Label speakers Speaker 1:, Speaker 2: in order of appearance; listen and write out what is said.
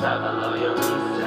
Speaker 1: top of your research.